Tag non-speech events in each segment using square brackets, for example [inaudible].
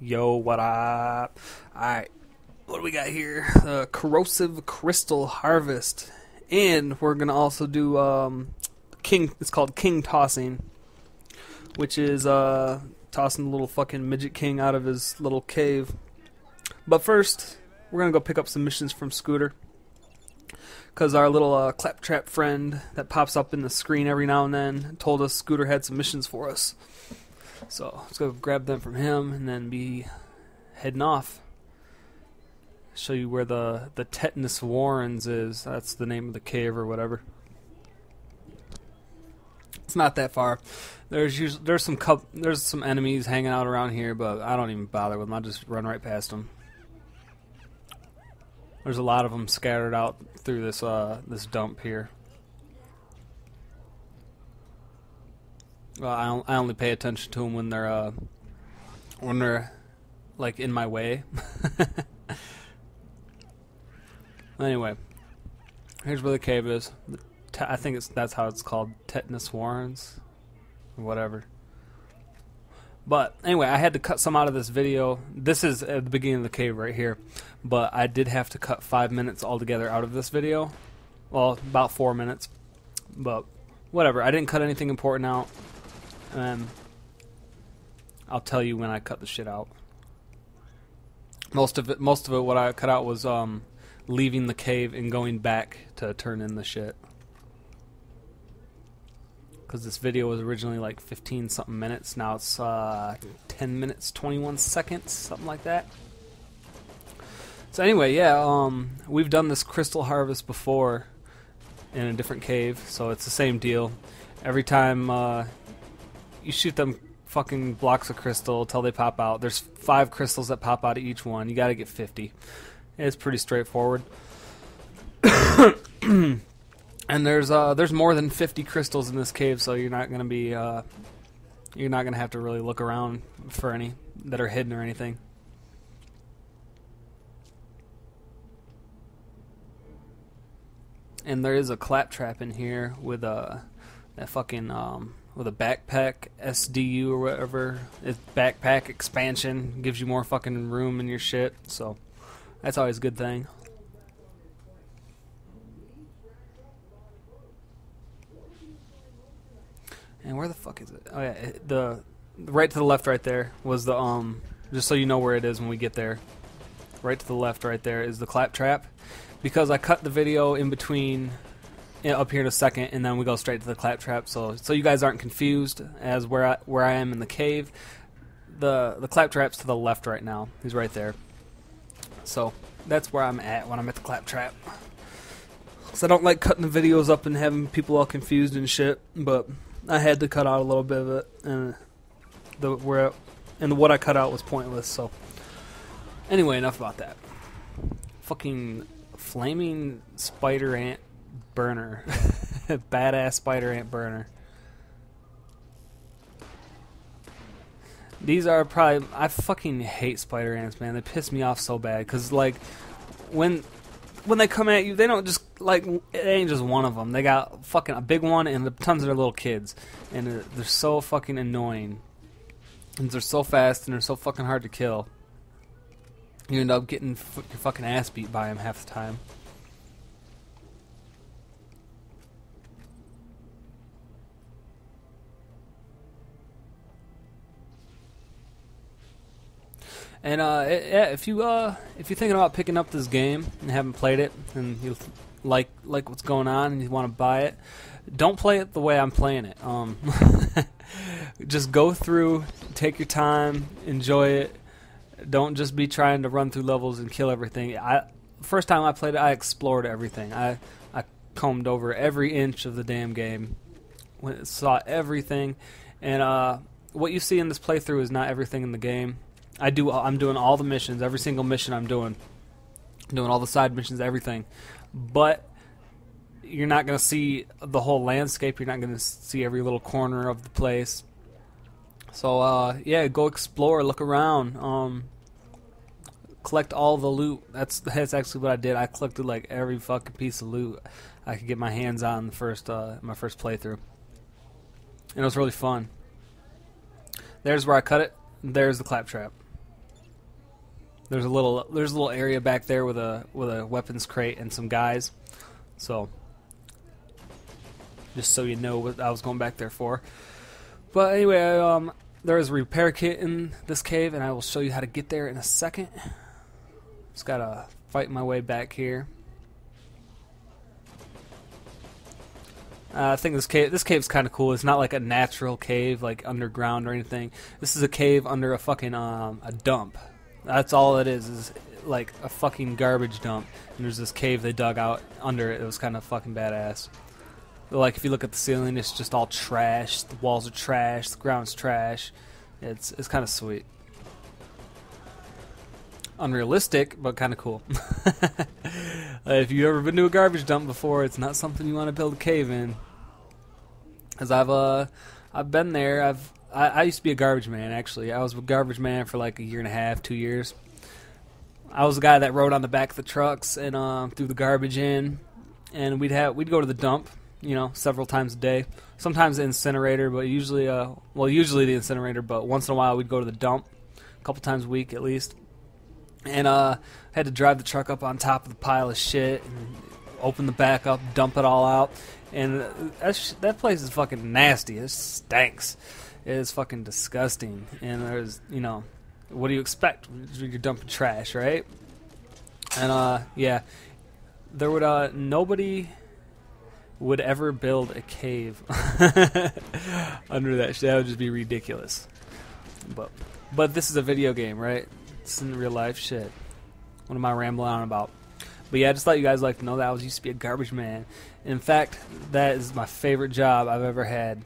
Yo, what up? Alright, what do we got here? Uh, corrosive Crystal Harvest. And we're going to also do um, King, it's called King Tossing, which is uh, tossing the little fucking midget king out of his little cave. But first, we're going to go pick up some missions from Scooter. Because our little uh, claptrap friend that pops up in the screen every now and then told us Scooter had some missions for us. So let's go grab them from him and then be heading off. Show you where the the Tetanus Warrens is. That's the name of the cave or whatever. It's not that far. There's usually, there's some cup, there's some enemies hanging out around here, but I don't even bother with them. I just run right past them. There's a lot of them scattered out through this uh, this dump here. Well, I, I only pay attention to them when they're uh, when they're like in my way. [laughs] anyway, here's where the cave is. I think it's that's how it's called, Tetanus Warrens, whatever. But anyway, I had to cut some out of this video. This is at the beginning of the cave right here, but I did have to cut five minutes altogether out of this video. Well, about four minutes, but whatever. I didn't cut anything important out. Um, I'll tell you when I cut the shit out. Most of it, most of it, what I cut out was um, leaving the cave and going back to turn in the shit. Because this video was originally like 15 something minutes. Now it's uh, 10 minutes 21 seconds, something like that. So anyway, yeah, um, we've done this crystal harvest before in a different cave, so it's the same deal. Every time uh, you shoot them fucking blocks of crystal till they pop out. There's five crystals that pop out of each one. You got to get 50. It's pretty straightforward. [coughs] and there's uh there's more than 50 crystals in this cave, so you're not to be uh you're not to have to really look around for any that are hidden or anything. And there is a claptrap in here with a uh, that fucking um with a backpack SDU or whatever. It's backpack expansion gives you more fucking room in your shit, so that's always a good thing. And where the fuck is it? Oh yeah, the right to the left right there was the um just so you know where it is when we get there. Right to the left right there is the claptrap because I cut the video in between up here in a second, and then we go straight to the claptrap. So, so you guys aren't confused as where I, where I am in the cave. The the claptrap's to the left right now. He's right there. So that's where I'm at when I'm at the claptrap. Cause I don't like cutting the videos up and having people all confused and shit. But I had to cut out a little bit of it, and the where and the what I cut out was pointless. So anyway, enough about that. Fucking flaming spider ant burner. [laughs] Badass spider ant burner. These are probably I fucking hate spider ants, man. They piss me off so bad cuz like when when they come at you, they don't just like it ain't just one of them. They got fucking a big one and tons of their little kids, and they're so fucking annoying. And they're so fast and they're so fucking hard to kill. You end up getting your fucking ass beat by them half the time. And uh, yeah, if you uh, if you're thinking about picking up this game and haven't played it, and you like like what's going on and you want to buy it, don't play it the way I'm playing it. Um, [laughs] just go through, take your time, enjoy it. Don't just be trying to run through levels and kill everything. I first time I played it, I explored everything. I I combed over every inch of the damn game, saw everything, and uh, what you see in this playthrough is not everything in the game I do. I'm doing all the missions, every single mission I'm doing, doing all the side missions, everything. But you're not going to see the whole landscape. You're not going to see every little corner of the place. So uh, yeah, go explore, look around, um, collect all the loot. That's that's actually what I did. I collected like every fucking piece of loot I could get my hands on the first uh, my first playthrough, and it was really fun. There's where I cut it. There's the claptrap. There's a little there's a little area back there with a with a weapons crate and some guys. So just so you know what I was going back there for. But anyway, um, there is a repair kit in this cave, and I will show you how to get there in a second. Just gotta fight my way back here. Uh, I think this cave this cave's kind of cool. It's not like a natural cave, like underground or anything. This is a cave under a fucking um, a dump. That's all it is. Is like a fucking garbage dump. And there's this cave they dug out under it. It was kind of fucking badass. Like if you look at the ceiling, it's just all trash. The walls are trash. The ground's trash. It's it's kind of sweet. Unrealistic, but kind of cool. [laughs] if you've ever been to a garbage dump before, it's not something you want to build a cave in. Cause I've uh I've been there. I've I, I used to be a garbage man actually. I was a garbage man for like a year and a half, two years. I was the guy that rode on the back of the trucks and um, threw the garbage in, and we'd have we'd go to the dump, you know, several times a day. Sometimes the incinerator, but usually, uh, well, usually the incinerator, but once in a while we'd go to the dump, a couple times a week at least. And uh, had to drive the truck up on top of the pile of shit and open the back up, dump it all out, and that that place is fucking nasty. It stinks. Is fucking disgusting. And there's, you know, what do you expect? You're dumping trash, right? And uh, yeah, there would uh nobody would ever build a cave [laughs] under that. That would just be ridiculous. But but this is a video game, right? It's in real life shit. What am I rambling on about? But yeah, I just thought you guys like to know that I was used to be a garbage man. In fact, that is my favorite job I've ever had.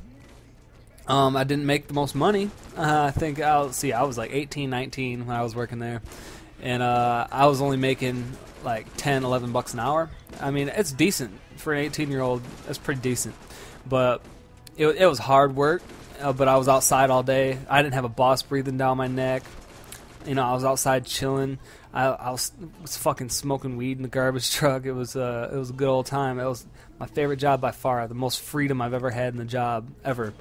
Um, I didn't make the most money. Uh, I think I'll see. I was like 18, 19 when I was working there, and uh, I was only making like 10, 11 bucks an hour. I mean, it's decent for an 18 year old. That's pretty decent, but it, it was hard work. Uh, but I was outside all day. I didn't have a boss breathing down my neck. You know, I was outside chilling. I, I was, was fucking smoking weed in the garbage [laughs] truck. It was uh, it was a good old time. It was my favorite job by far. The most freedom I've ever had in the job ever.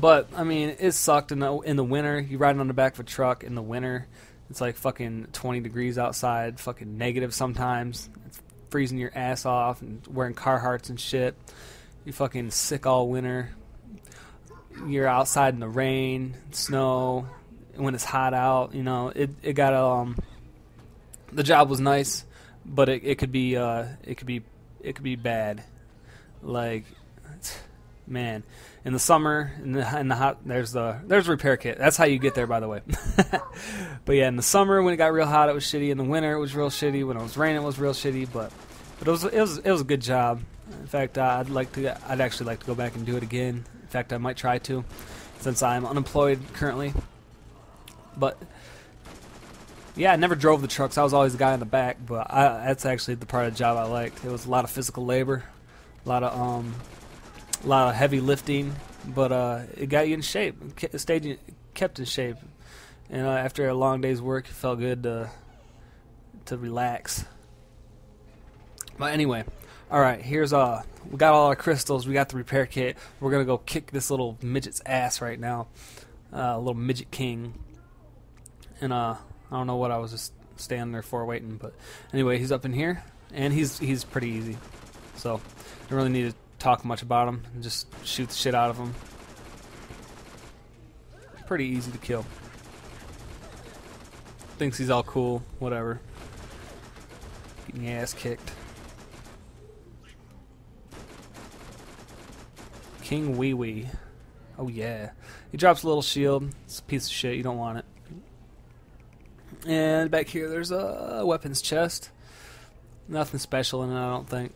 But I mean, it sucked in the in the winter. You riding on the back of a truck in the winter. It's like fucking 20 degrees outside, fucking negative sometimes. It's freezing your ass off and wearing Carhartts and shit. You fucking sick all winter. You're outside in the rain, snow, when it's hot out. You know, it it got um. The job was nice, but it, it could be uh it could be it could be bad. Like, man, in the summer in the in the hot there's the there's a repair kit. That's how you get there, by the way. [laughs] but yeah, in the summer when it got real hot, it was shitty. In the winter, it was real shitty. When it was raining, it was real shitty. But but it was it was it was a good job. In fact, uh, I'd like to I'd actually like to go back and do it again. In fact, I might try to, since I'm unemployed currently. But yeah, I never drove the trucks. I was always the guy in the back. But I, that's actually the part of the job I liked. It was a lot of physical labor, a lot of um, a lot of heavy lifting, but uh, it got you in shape. It stayed you, kept in shape, and uh, after a long day's work, it felt good to to relax. But anyway, all right. Here's uh, we got all our crystals. We got the repair kit. We're gonna go kick this little midget's ass right now. Uh, little midget king, and uh, I don't know what I was just standing there for waiting, but anyway, he's up in here, and he's he's pretty easy. So, don't really need to talk much about him. Just shoot the shit out of him. Pretty easy to kill. Thinks he's all cool. Whatever. Getting ass kicked. King Wee Wee. Oh yeah. He drops a little shield. It's a piece of shit. You don't want it. And back here, there's a weapons chest. Nothing special in it, I don't think.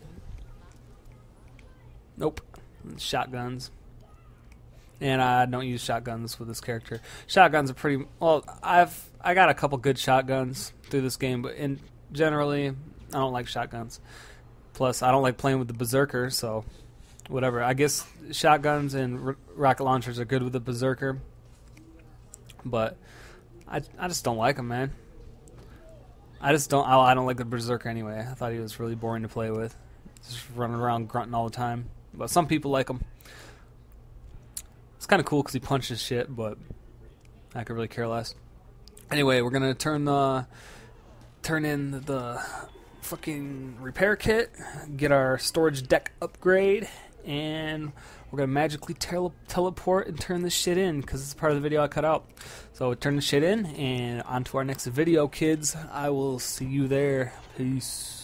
Nope. Shotguns. And I don't use shotguns with this character. Shotguns are pretty well. I've I got a couple good shotguns through this game, but in generally, I don't like shotguns. Plus, I don't like playing with the berserker, so whatever. I guess shotguns and rocket launchers are good with the berserker, but I I just don't like them, man. I just don't. I, I don't like the berserker anyway. I thought he was really boring to play with, just running around grunting all the time. But some people like him. It's kind of cool because he punches shit, but I could really care less. Anyway, we're gonna turn the turn in the, fucking repair kit, get our storage deck upgrade, and we're gonna magically tele- teleport and turn this shit in because it's part of the video I cut out. So turn the shit in, and on to our next video, kids. I will see you there. Peace.